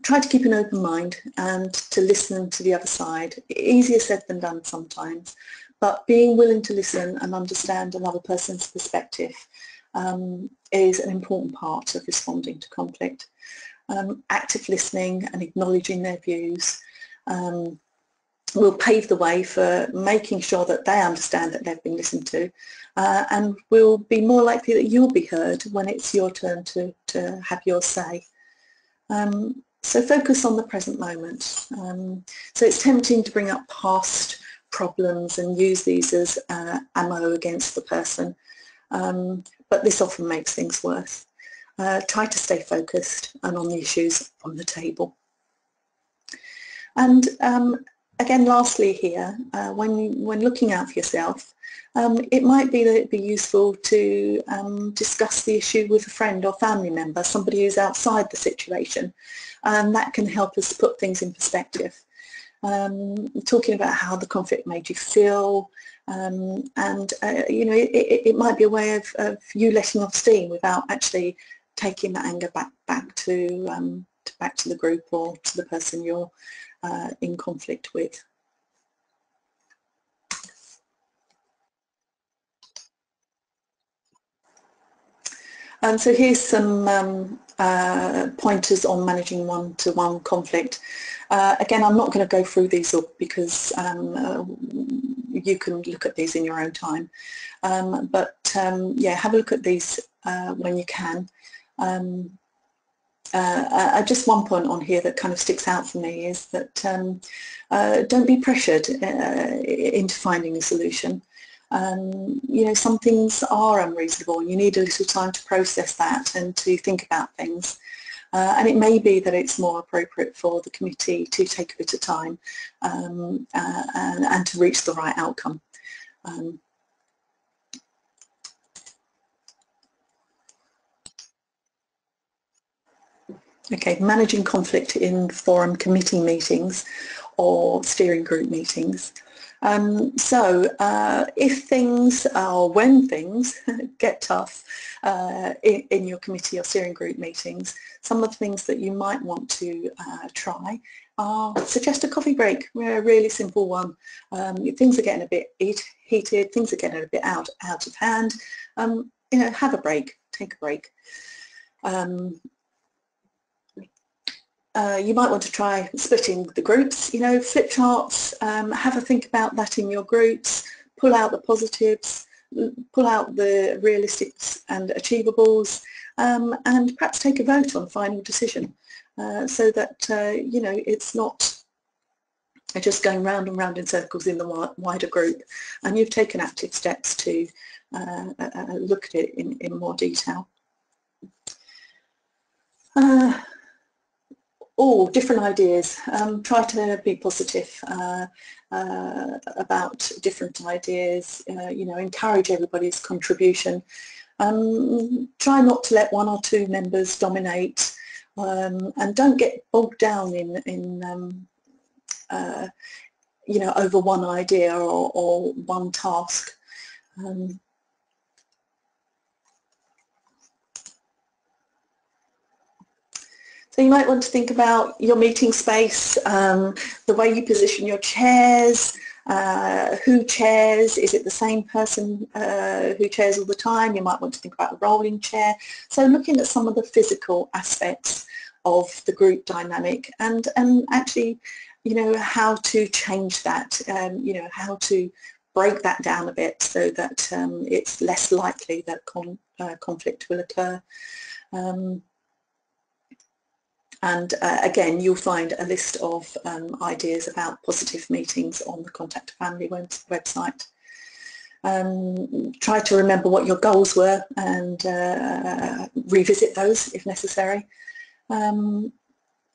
Speaker 1: try to keep an open mind and to listen to the other side. Easier said than done sometimes, but being willing to listen and understand another person's perspective um, is an important part of responding to conflict um, active listening and acknowledging their views um, will pave the way for making sure that they understand that they've been listened to uh, and will be more likely that you'll be heard when it's your turn to, to have your say. Um, so focus on the present moment. Um, so it's tempting to bring up past problems and use these as uh, ammo against the person, um, but this often makes things worse uh, try to stay focused and on the issues on the table. And um, again, lastly here, uh, when, when looking out for yourself, um, it might be that it'd be useful to um, discuss the issue with a friend or family member, somebody who's outside the situation, and that can help us put things in perspective. Um, talking about how the conflict made you feel, um, and uh, you know it, it, it, might be a way of, of, you letting off steam without actually taking that anger back back to, um, to back to the group or to the person you're uh, in conflict with. And so here's some um, uh, pointers on managing one-to-one -one conflict. Uh, again, I'm not going to go through these all because um, uh, you can look at these in your own time. Um, but um, yeah, have a look at these uh, when you can. Um, uh, uh, just one point on here that kind of sticks out for me is that um, uh, don't be pressured uh, into finding a solution. Um, you know, some things are unreasonable and you need a little time to process that and to think about things. Uh, and it may be that it's more appropriate for the committee to take a bit of time um, uh, and, and, to reach the right outcome. Um, Okay, managing conflict in forum committee meetings or steering group meetings. Um, so uh, if things or when things [LAUGHS] get tough uh, in, in, your committee or steering group meetings, some of the things that you might want to uh, try are suggest a coffee break, a really simple one. Um, things are getting a bit heat, heated, things are getting a bit out, out of hand. Um, you know, have a break, take a break. Um, uh, you might want to try splitting the groups, you know, flip charts, um, have a think about that in your groups, pull out the positives, pull out the realistics and achievables, um, and perhaps take a vote on final decision uh, so that, uh, you know, it's not just going round and round in circles in the wider group and you've taken active steps to uh, uh, uh, look at it in, in more detail. All different ideas. Um, try to be positive uh, uh, about different ideas. Uh, you know, encourage everybody's contribution. Um, try not to let one or two members dominate, um, and don't get bogged down in in um, uh, you know over one idea or, or one task. Um, So you might want to think about your meeting space, um, the way you position your chairs, uh, who chairs, is it the same person uh, who chairs all the time? You might want to think about a rolling chair. So looking at some of the physical aspects of the group dynamic and, and actually, you know, how to change that, um, you know, how to break that down a bit so that um, it's less likely that con uh, conflict will occur. Um, and uh, again, you'll find a list of um, ideas about positive meetings on the Contact Family web website. Um, try to remember what your goals were and uh, revisit those if necessary. Um,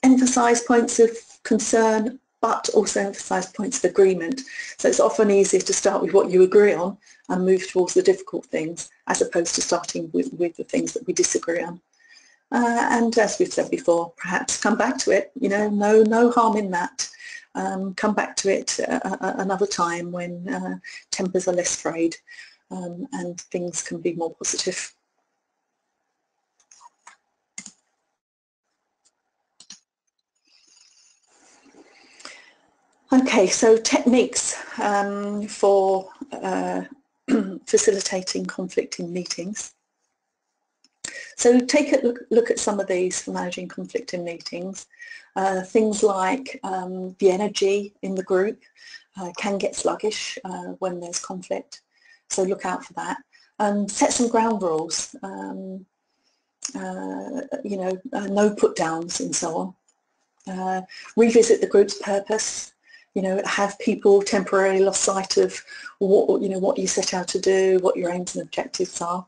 Speaker 1: emphasise points of concern but also emphasise points of agreement. So it's often easier to start with what you agree on and move towards the difficult things as opposed to starting with, with the things that we disagree on. Uh, and as we've said before, perhaps come back to it, you know, no, no harm in that. Um, come back to it uh, another time when uh, tempers are less frayed um, and things can be more positive. Okay, so techniques um, for uh, [CLEARS THROAT] facilitating conflict in meetings. So take a look, look at some of these for managing conflict in meetings. Uh, things like um, the energy in the group uh, can get sluggish uh, when there's conflict, so look out for that. And set some ground rules, um, uh, you know, uh, no put downs and so on. Uh, revisit the group's purpose, you know, have people temporarily lost sight of what, you know, what you set out to do, what your aims and objectives are.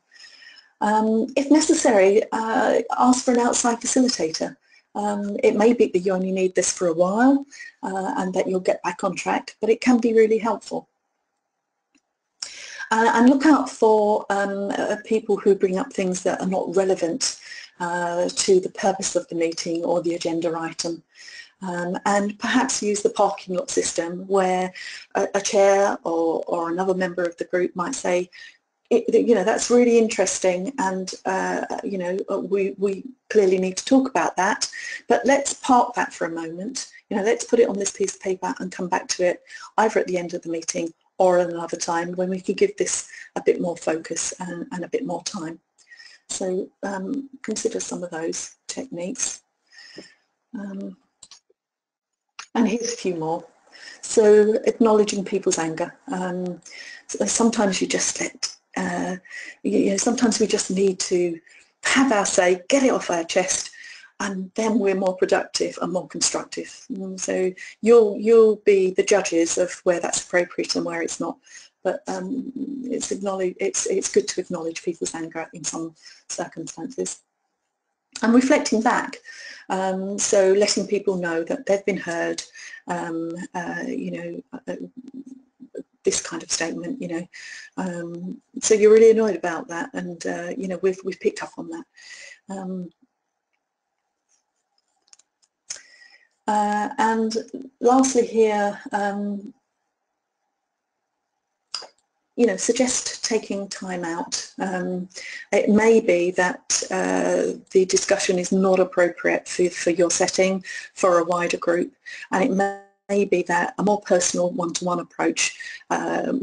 Speaker 1: Um, if necessary, uh, ask for an outside facilitator. Um, it may be that you only need this for a while uh, and that you'll get back on track, but it can be really helpful. Uh, and look out for um, uh, people who bring up things that are not relevant uh, to the purpose of the meeting or the agenda item. Um, and perhaps use the parking lot system where a, a chair or, or another member of the group might say, it, you know, that's really interesting and, uh, you know, uh, we, we clearly need to talk about that. But let's park that for a moment. You know, let's put it on this piece of paper and come back to it either at the end of the meeting or another time when we can give this a bit more focus and, and a bit more time. So um, consider some of those techniques. Um, and here's a few more. So acknowledging people's anger. Um, sometimes you just let uh, you know, sometimes we just need to have our say, get it off our chest, and then we're more productive and more constructive. And so you'll you'll be the judges of where that's appropriate and where it's not. But um, it's acknowledge it's it's good to acknowledge people's anger in some circumstances. And reflecting back, um, so letting people know that they've been heard, um, uh, you know, uh, this kind of statement, you know. Um, so you're really annoyed about that, and uh, you know we've we've picked up on that. Um, uh, and lastly here, um, you know, suggest taking time out. Um, it may be that uh, the discussion is not appropriate for, for your setting for a wider group and it may may be that a more personal one-to-one -one approach um,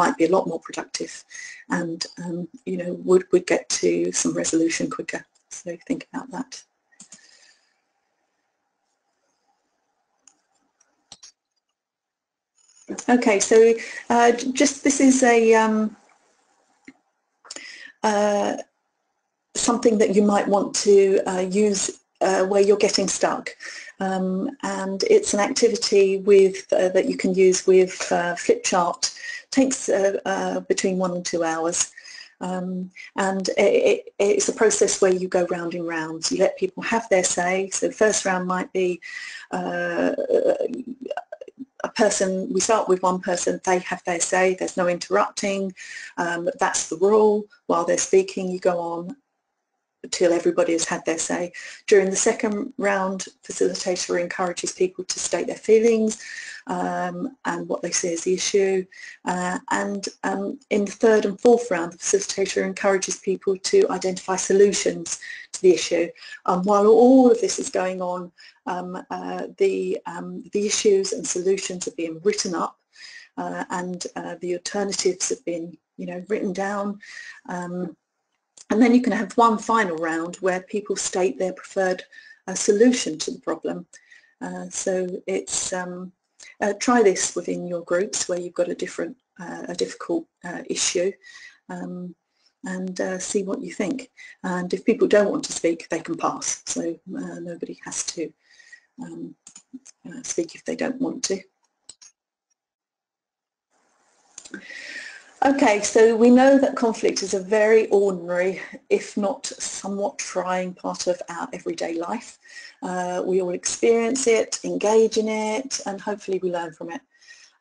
Speaker 1: might be a lot more productive and um, you know would, would get to some resolution quicker. So think about that. Okay, so uh, just this is a um, uh, something that you might want to uh, use uh, where you're getting stuck. Um, and it's an activity with uh, that you can use with uh, Flipchart. takes uh, uh, between one and two hours. Um, and it, it, it's a process where you go round and round. You let people have their say. So the first round might be uh, a person, we start with one person, they have their say, there's no interrupting, um, that's the rule. While they're speaking, you go on until everybody has had their say. During the second round, facilitator encourages people to state their feelings um, and what they see as the issue. Uh, and um, in the third and fourth round, the facilitator encourages people to identify solutions to the issue. Um, while all of this is going on, um, uh, the, um, the issues and solutions are being written up uh, and uh, the alternatives have been you know, written down. Um, and then you can have one final round where people state their preferred uh, solution to the problem. Uh, so it's um, uh, try this within your groups where you've got a different, uh, a difficult uh, issue um, and uh, see what you think. And if people don't want to speak, they can pass. So nobody has to um, speak if they don't want to. Okay, so we know that conflict is a very ordinary, if not somewhat trying part of our everyday life. Uh, we all experience it, engage in it, and hopefully we learn from it.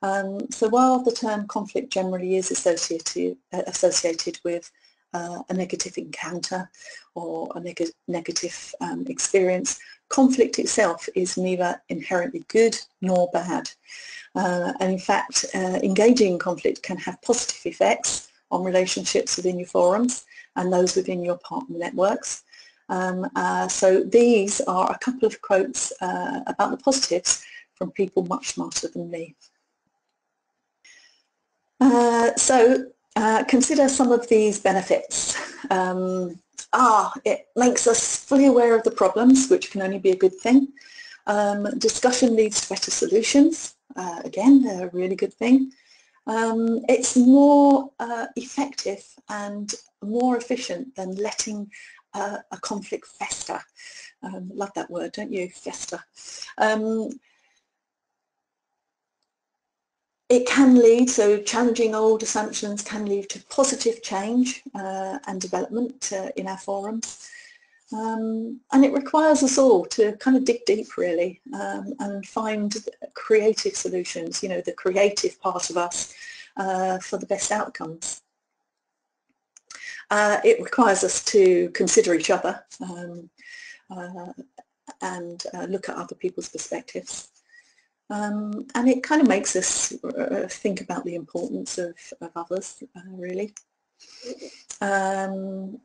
Speaker 1: Um, so while the term conflict generally is associated, uh, associated with uh, a negative encounter or a neg negative um, experience, conflict itself is neither inherently good nor bad. Uh, and in fact, uh, engaging in conflict can have positive effects on relationships within your forums and those within your partner networks. Um, uh, so these are a couple of quotes uh, about the positives from people much smarter than me. Uh, so uh, consider some of these benefits. Um, ah, it makes us fully aware of the problems, which can only be a good thing. Um, discussion leads to better solutions. Uh, again, a really good thing. Um, it's more uh, effective and more efficient than letting uh, a conflict fester. Um, love that word, don't you? Fester. Um, it can lead, so challenging old assumptions can lead to positive change uh, and development uh, in our forums. Um, and it requires us all to kind of dig deep really um, and find creative solutions, you know, the creative part of us uh, for the best outcomes. Uh, it requires us to consider each other um, uh, and uh, look at other people's perspectives. Um, and it kind of makes us uh, think about the importance of, of others, uh, really. Um,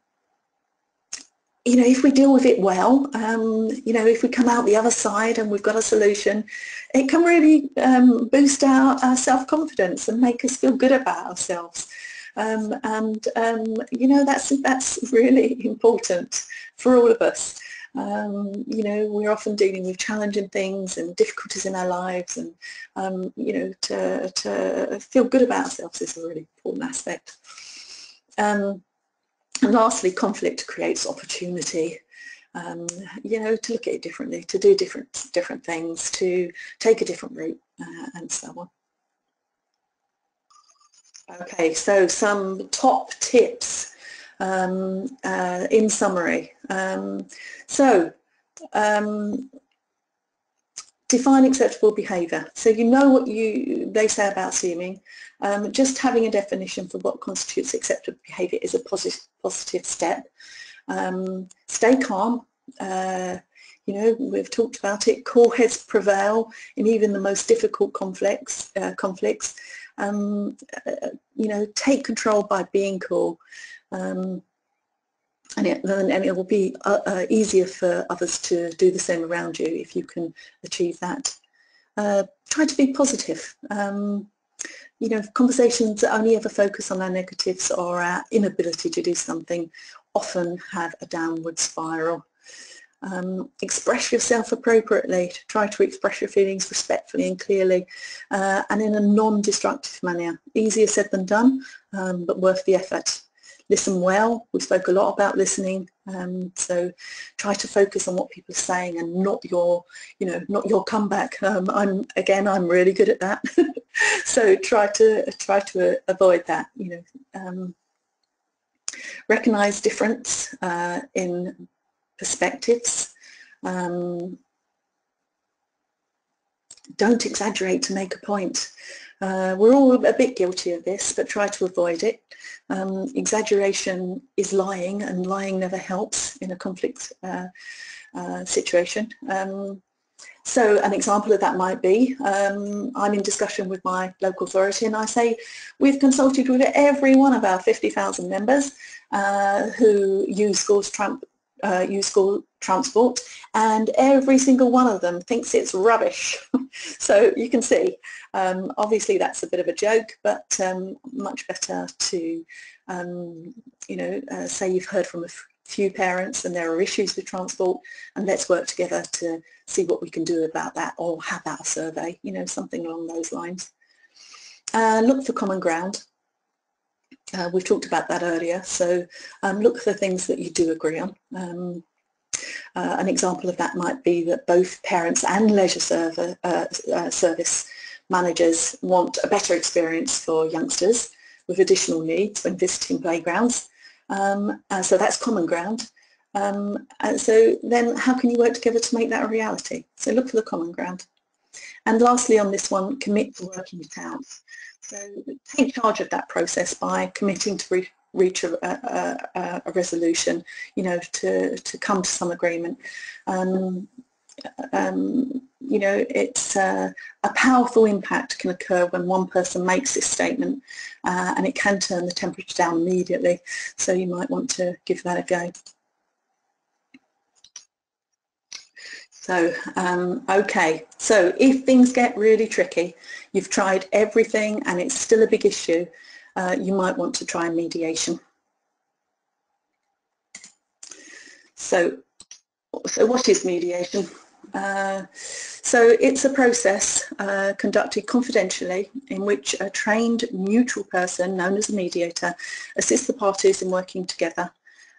Speaker 1: you know, if we deal with it well, um, you know, if we come out the other side and we've got a solution, it can really um, boost our, our self-confidence and make us feel good about ourselves. Um, and, um, you know, that's, that's really [LAUGHS] important for all of us. Um, you know, we're often dealing with challenging things and difficulties in our lives and, um, you know, to, to feel good about ourselves is a really important aspect. Um, and lastly, conflict creates opportunity. Um, you know, to look at it differently, to do different different things, to take a different route, uh, and so on. Okay, so some top tips um, uh, in summary. Um, so, um, define acceptable behaviour. So you know what you they say about seeming. Um, just having a definition for what constitutes acceptable behaviour is a positive, positive step. Um, stay calm. Uh, you know, we've talked about it. Cool heads prevail in even the most difficult conflicts. Uh, conflicts. Um, uh, you know, take control by being cool. Um, and it, and it will be uh, uh, easier for others to do the same around you if you can achieve that. Uh, try to be positive. Um, you know, conversations that only ever focus on our negatives or our inability to do something often have a downward spiral. Um, express yourself appropriately. Try to express your feelings respectfully and clearly uh, and in a non-destructive manner. Easier said than done, um, but worth the effort listen well. We spoke a lot about listening, um, so try to focus on what people are saying and not your, you know, not your comeback. Um, I'm again, I'm really good at that, [LAUGHS] so try to try to avoid that. You know, um, recognize difference uh, in perspectives. Um, don't exaggerate to make a point. Uh, we're all a bit guilty of this, but try to avoid it. Um, exaggeration is lying, and lying never helps in a conflict uh, uh, situation. Um, so an example of that might be, um, I'm in discussion with my local authority and I say, we've consulted with every one of our 50,000 members uh, who use schools tramp, uh, use school transport and every single one of them thinks it's rubbish. [LAUGHS] so you can see, um, obviously that's a bit of a joke, but um, much better to, um, you know, uh, say you've heard from a few parents and there are issues with transport and let's work together to see what we can do about that or have that survey, you know, something along those lines. Uh, look for common ground. Uh, we've talked about that earlier, so um, look for things that you do agree on. Um, uh, an example of that might be that both parents and leisure server, uh, uh, service managers want a better experience for youngsters with additional needs when visiting playgrounds. Um, so that's common ground. Um, and so then how can you work together to make that a reality? So look for the common ground. And lastly on this one, commit to working it out. So take charge of that process by committing to re reach a, a, a, resolution, you know, to, to come to some agreement. Um, um, you know, it's uh, a powerful impact can occur when one person makes this statement uh, and it can turn the temperature down immediately. So you might want to give that a go. So, um, okay, so if things get really tricky, you've tried everything and it's still a big issue, uh, you might want to try mediation. So, so what is mediation? Uh, so it's a process uh, conducted confidentially in which a trained neutral person known as a mediator assists the parties in working together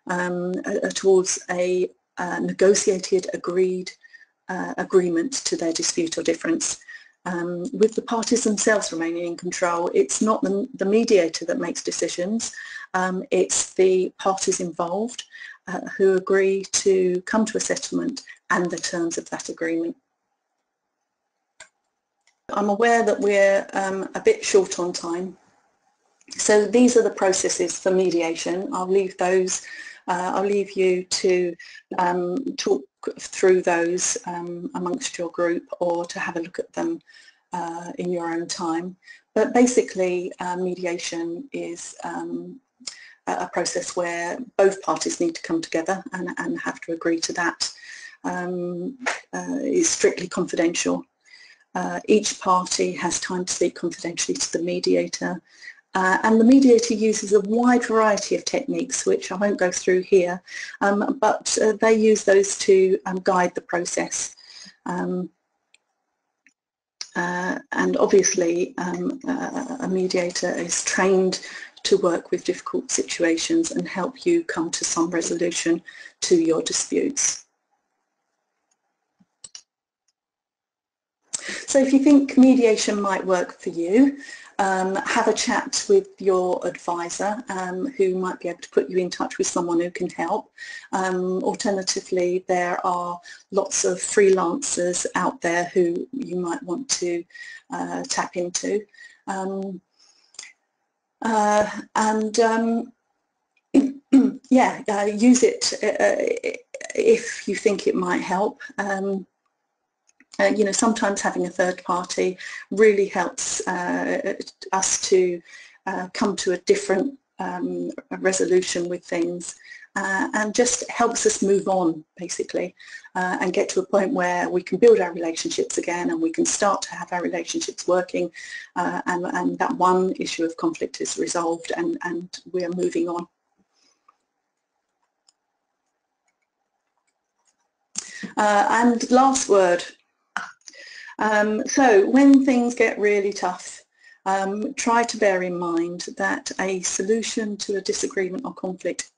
Speaker 1: um, towards a uh, negotiated, agreed uh, agreement to their dispute or difference. Um, with the parties themselves remaining in control, it's not the, the mediator that makes decisions, um, it's the parties involved uh, who agree to come to a settlement and the terms of that agreement. I'm aware that we're um, a bit short on time, so these are the processes for mediation. I'll leave those, uh, I'll leave you to um, talk through those um, amongst your group or to have a look at them uh, in your own time. But basically uh, mediation is um, a process where both parties need to come together and, and have to agree to that. Um, uh, is strictly confidential. Uh, each party has time to speak confidentially to the mediator uh, and the mediator uses a wide variety of techniques, which I won't go through here, um, but uh, they use those to um, guide the process. Um, uh, and obviously um, uh, a mediator is trained to work with difficult situations and help you come to some resolution to your disputes. So if you think mediation might work for you, um, have a chat with your advisor um, who might be able to put you in touch with someone who can help. Um, alternatively, there are lots of freelancers out there who you might want to uh, tap into. Um, uh, and um, [CLEARS THROAT] yeah, uh, use it uh, if you think it might help. Um, uh, you know, sometimes having a third party really helps uh, us to uh, come to a different um, resolution with things uh, and just helps us move on basically uh, and get to a point where we can build our relationships again and we can start to have our relationships working uh, and, and that one issue of conflict is resolved and, and we're moving on. Uh, and last word, um, so when things get really tough, um, try to bear in mind that a solution to a disagreement or conflict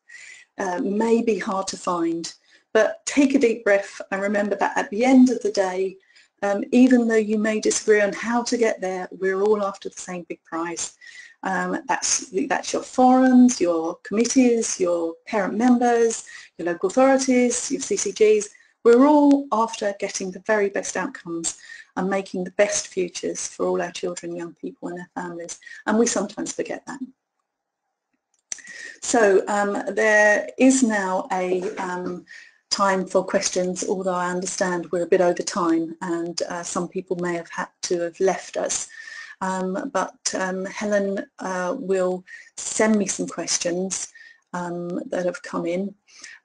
Speaker 1: uh, may be hard to find, but take a deep breath and remember that at the end of the day, um, even though you may disagree on how to get there, we're all after the same big prize. Um, that's, that's your forums, your committees, your parent members, your local authorities, your CCGs, We're all after getting the very best outcomes and making the best futures for all our children, young people and their families, and we sometimes forget that. So um, there is now a um, time for questions, although I understand we're a bit over time and uh, some people may have had to have left us. Um, but um, Helen uh, will send me some questions um, that have come in.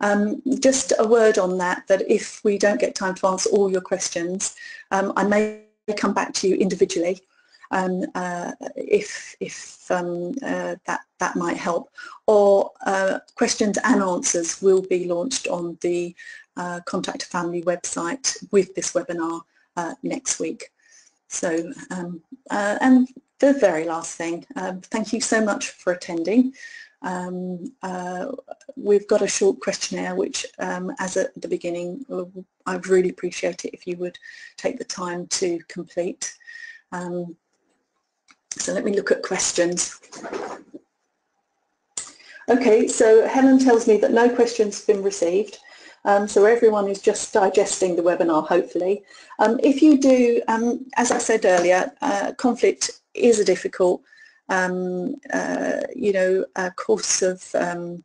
Speaker 1: Um, just a word on that, that if we don't get time to answer all your questions, um, I may come back to you individually um, uh, if, if um, uh, that, that might help. Or uh, questions and answers will be launched on the uh, Contact a Family website with this webinar uh, next week. So, um, uh, and the very last thing, thank you so much for attending. Um, uh, we've got a short questionnaire which um, as at the beginning I'd really appreciate it if you would take the time to complete. Um, so let me look at questions. Okay, so Helen tells me that no questions have been received. Um, so everyone is just digesting the webinar, hopefully. Um, if you do, um, as I said earlier, uh, conflict is a difficult, um, uh, you know, a course of, um,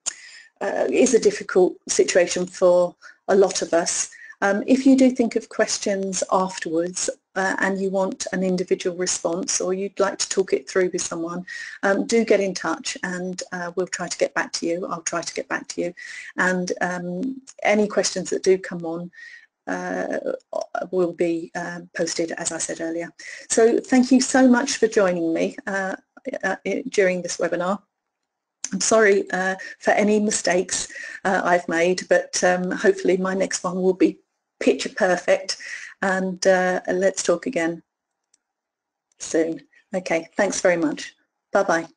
Speaker 1: uh, is a difficult situation for a lot of us. Um, if you do think of questions afterwards uh, and you want an individual response or you'd like to talk it through with someone, um, do get in touch and uh, we'll try to get back to you. I'll try to get back to you. And um, any questions that do come on uh, will be um, posted as I said earlier. So thank you so much for joining me uh, during this webinar. I'm sorry uh, for any mistakes uh, I've made, but um, hopefully my next one will be picture perfect and uh, let's talk again soon. Okay, thanks very much. Bye-bye.